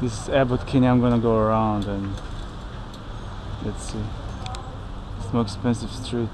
This is Abbot Kinney. I'm gonna go around and let's see. It's more expensive street.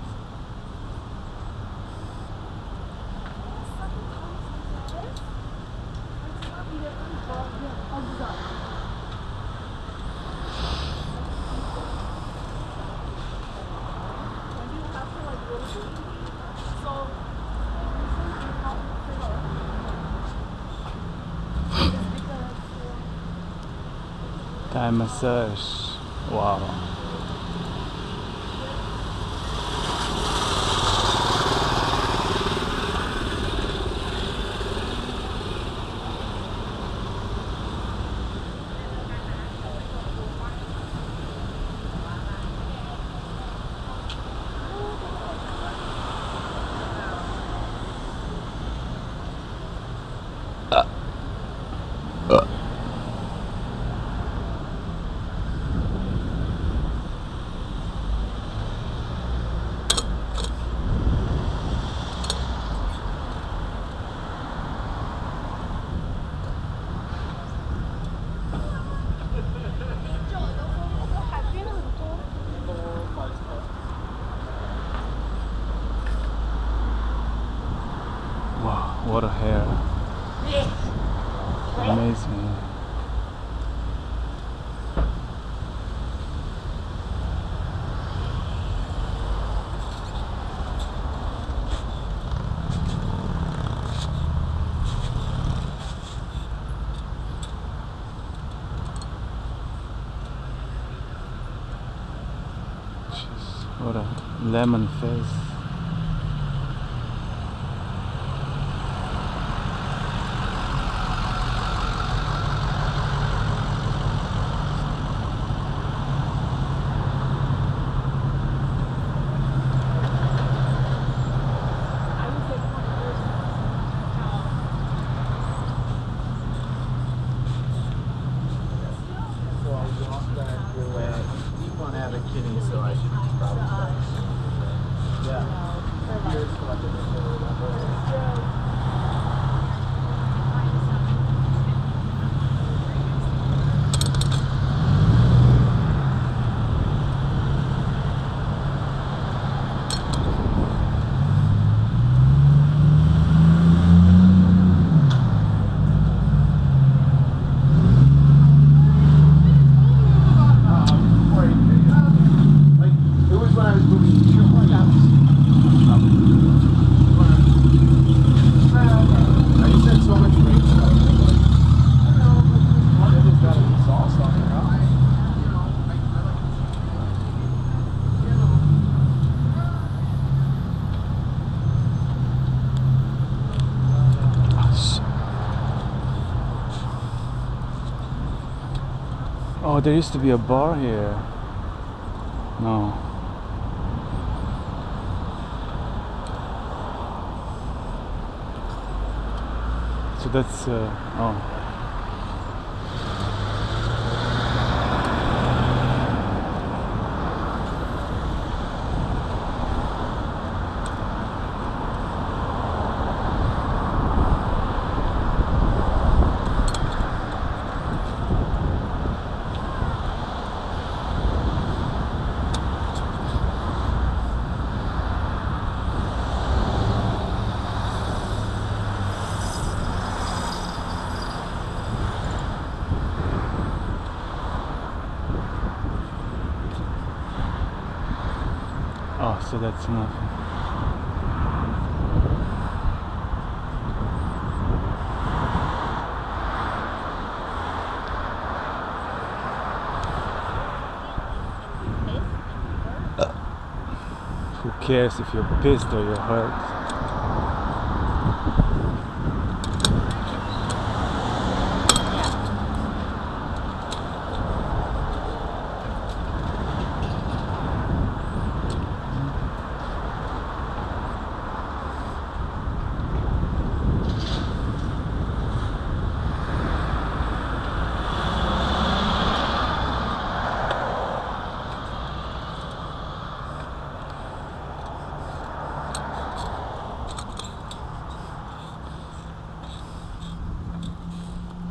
Thai what a hair. Amazing. What a lemon face. So I was off that we're deep on Abbot Kinney, so I should probably. Yeah. Years collected or whatever. Um, before I- like, it was when I was moving to Orleans. I just had so much rain stuff. I don't know, but it was gotta be sauce on it, huh? Oh, there used to be a bar here. No. So that's uh, oh. Oh, so that's nothing. Who cares if you're pissed or you're hurt?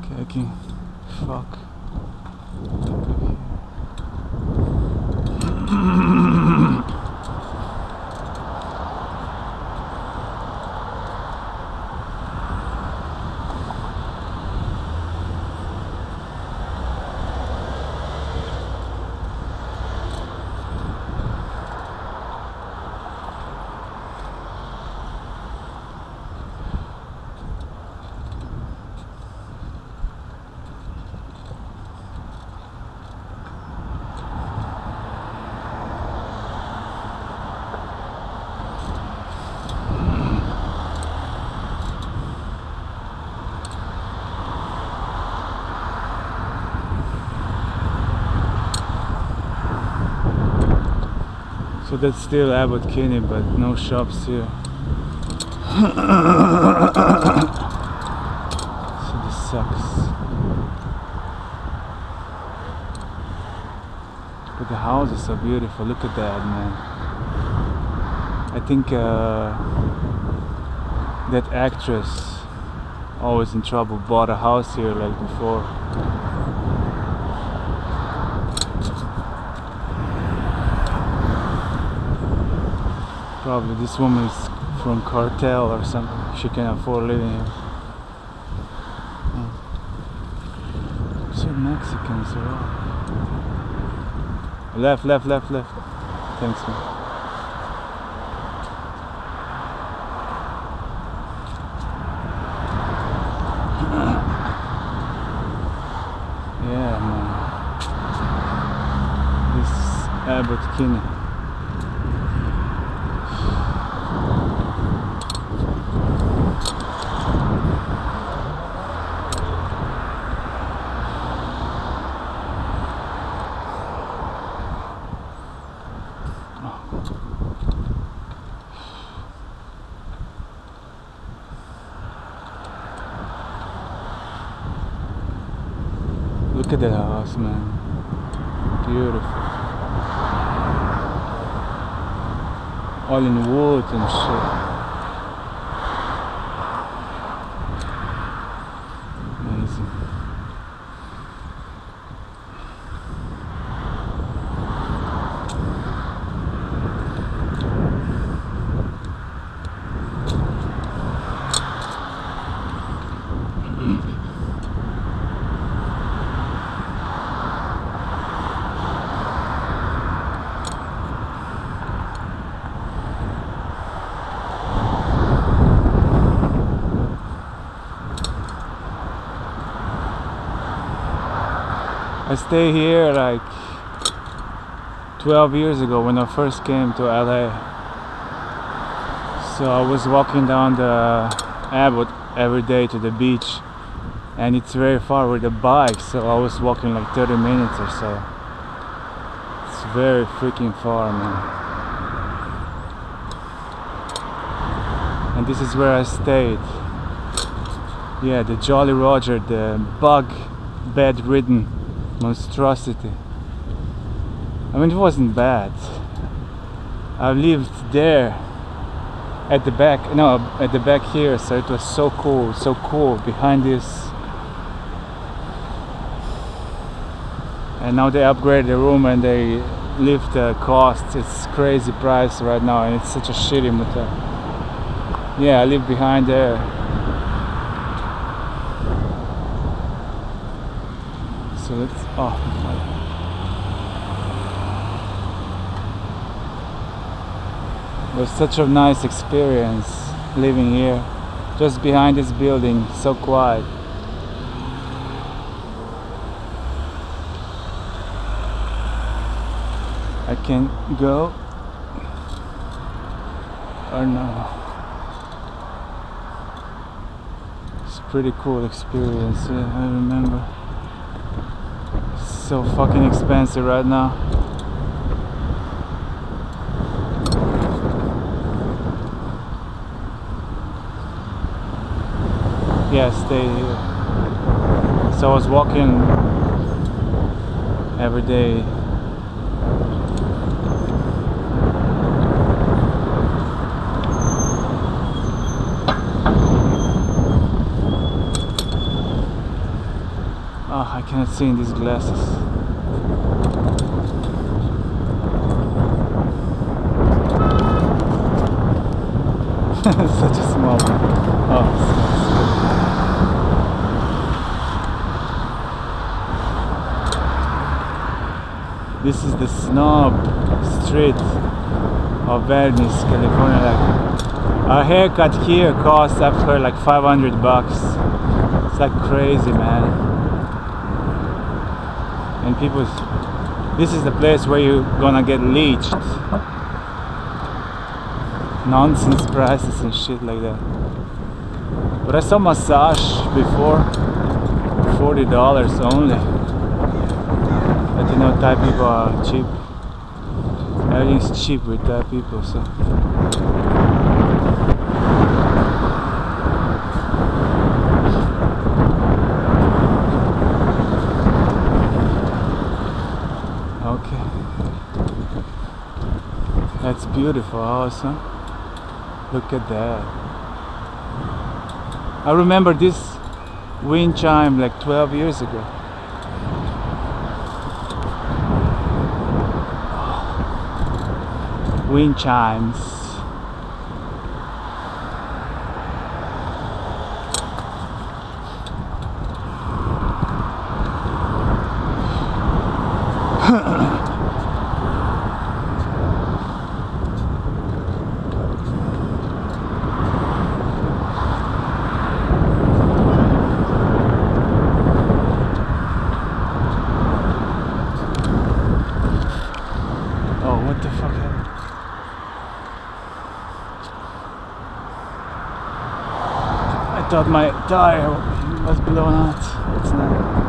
Okay, okay. Fuck. So that's still Abbot Kinney, but no shops here. so this sucks. But the houses are beautiful. Look at that, man. I think uh, that actress, always in trouble, bought a house here like before. Probably this woman is from cartel or something. She can afford living here. Hmm. So Mexicans are all. Left, left, left, left. Thanks, man. Yeah, man. This Abbot Kinney. Look at that house, man. Beautiful. All in wood and shit. Amazing. I stay here like 12 years ago when I first came to LA. So I was walking down the Abbot every day to the beach and it's very far with a bike so I was walking like 30 minutes or so. It's very freaking far man. And this is where I stayed. Yeah, the Jolly Roger, the bug bedridden monstrosity. I mean, it wasn't bad. I lived there at the back, no, at the back here, so it was so cool, so cool behind this. And now they upgraded the room and they lift the cost. It's crazy price right now, and it's such a shitty motel. Yeah, I live behind there. So let's. Oh, my. It was such a nice experience living here, just behind this building, so quiet. I can go or no. It's a pretty cool experience, yeah, I remember so fucking expensive right now. Yeah, stay here. So I was walking every day. Oh, I cannot see in these glasses. Such a small one. Oh, this is the snob street of Venice, California. Like, a haircut here costs after like 500 bucks. It's like crazy, man and people this is the place where you're gonna get leeched nonsense prices and shit like that but I saw massage before $40 only but you know Thai people are cheap Everything's cheap with Thai people, so. Okay. That's beautiful, awesome. Look at that. I remember this wind chime like 12 years ago. Wind chimes. Oh, what the fuck happened? I thought my tire was blown out. It's not.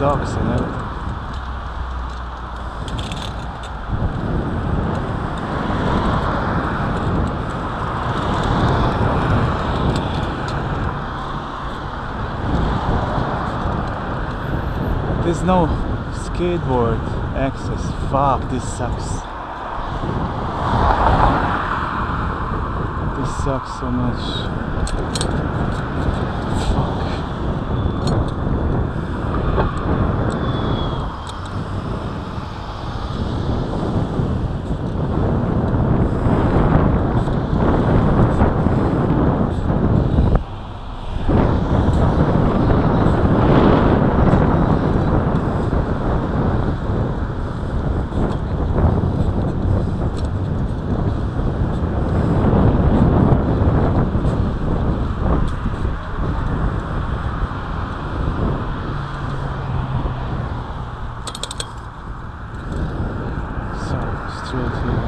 And everything. There's no skateboard access. Fuck, this sucks. This sucks so much. Fuck. So, straight here.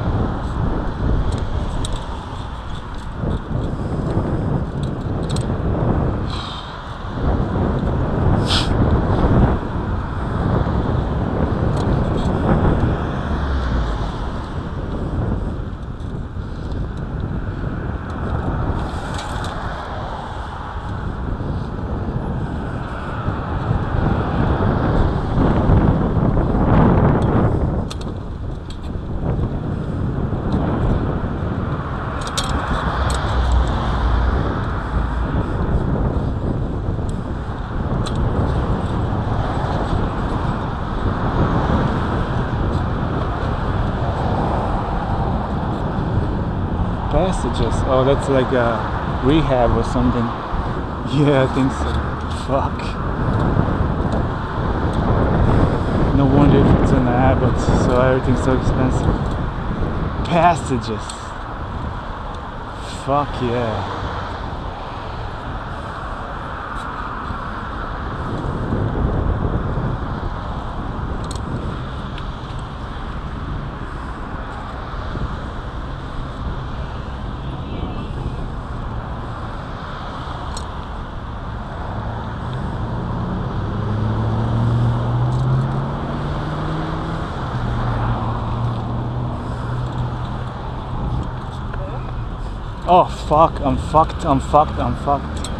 Passages. Oh, that's like a rehab or something. Yeah, I think so. Fuck. No wonder if it's an Abbot, so everything's so expensive. Passages. Fuck yeah. Oh fuck, I'm fucked, I'm fucked, I'm fucked.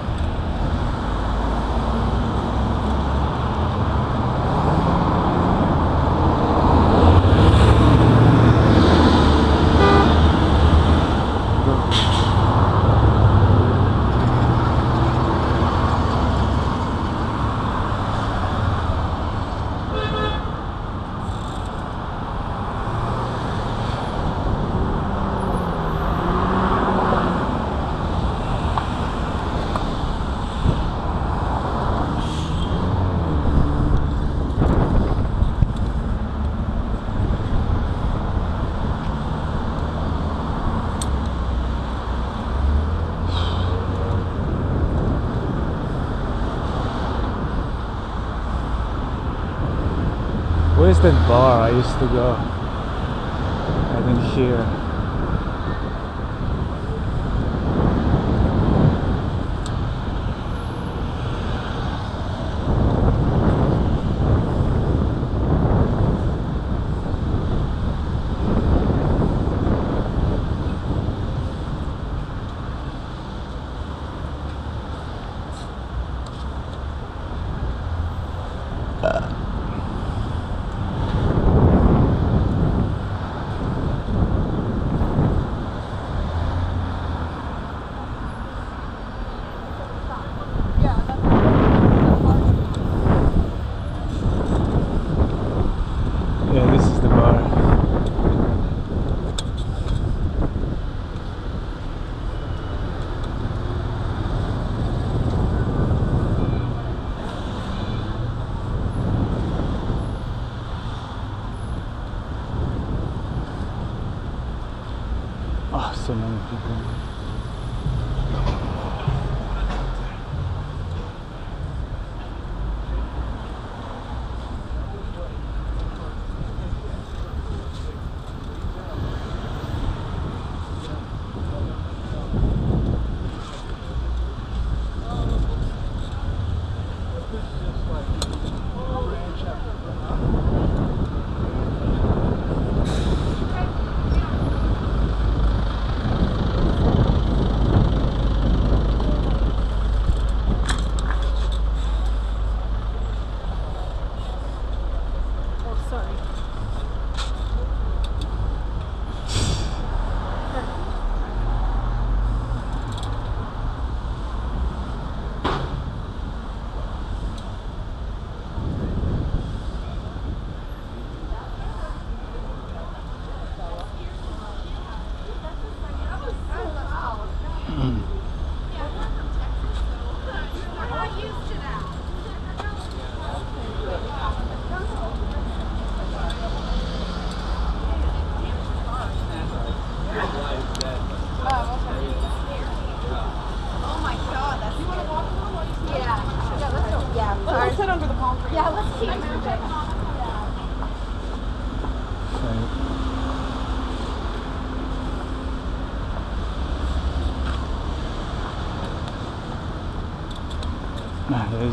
Twisted Bar I used to go. I think here.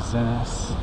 Ah, there's Zenas.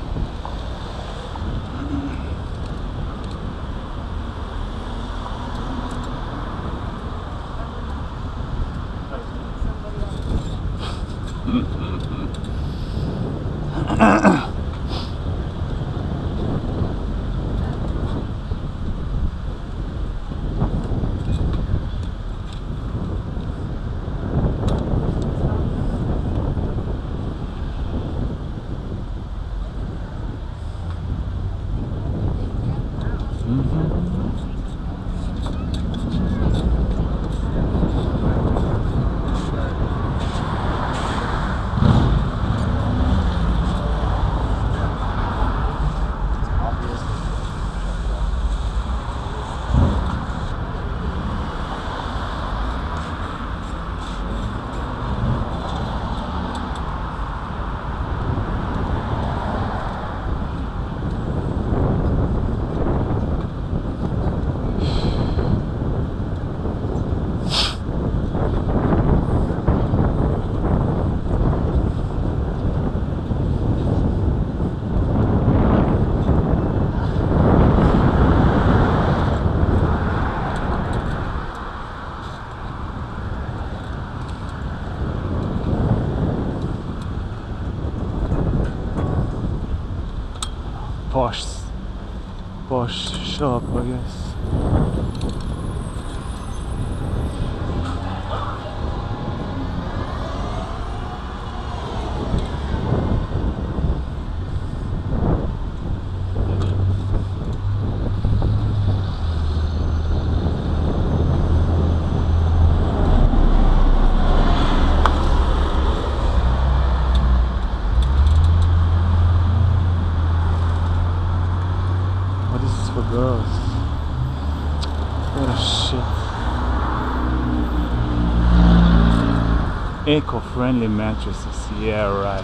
Eco-friendly mattresses. Yeah, right.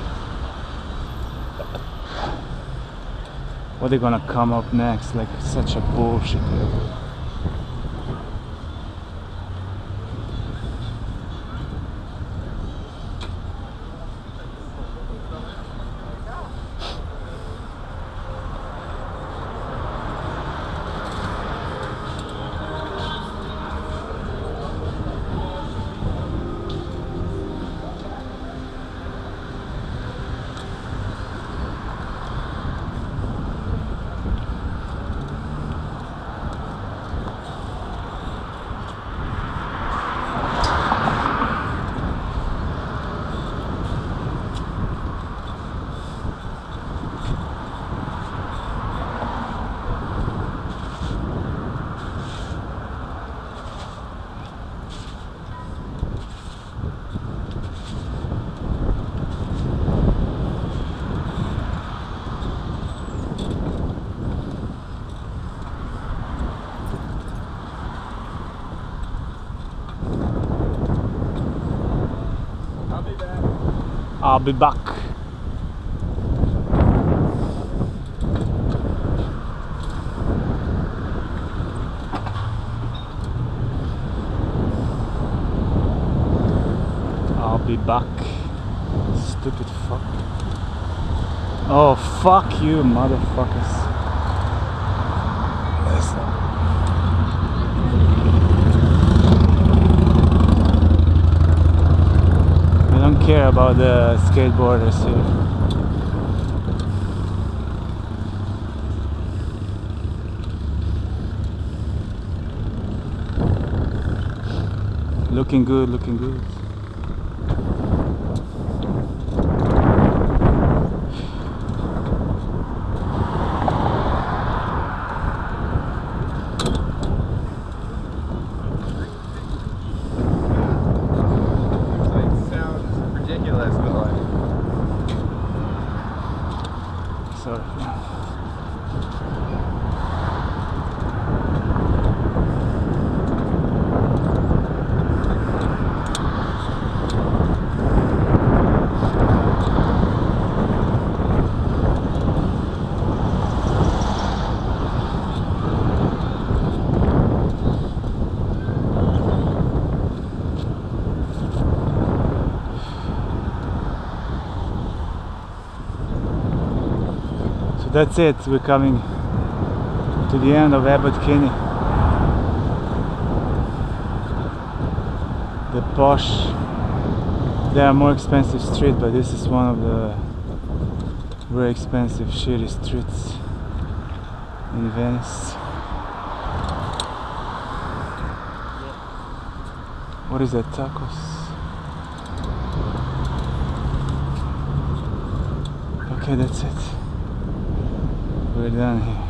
what are they gonna come up next? Like such a bullshit. dude. I'll be back. I'll be back. I'll be back. Stupid fuck. Oh, fuck you, motherfuckers. Care about the skateboarders here. Looking good, looking good. Like sounds ridiculous, but like Sorry. So that's it. We're coming to the end of Abbot Kinney. The posh. There are more expensive streets, but this is one of the very expensive, shitty streets in Venice. What is that, tacos? Okay, that's it. Here.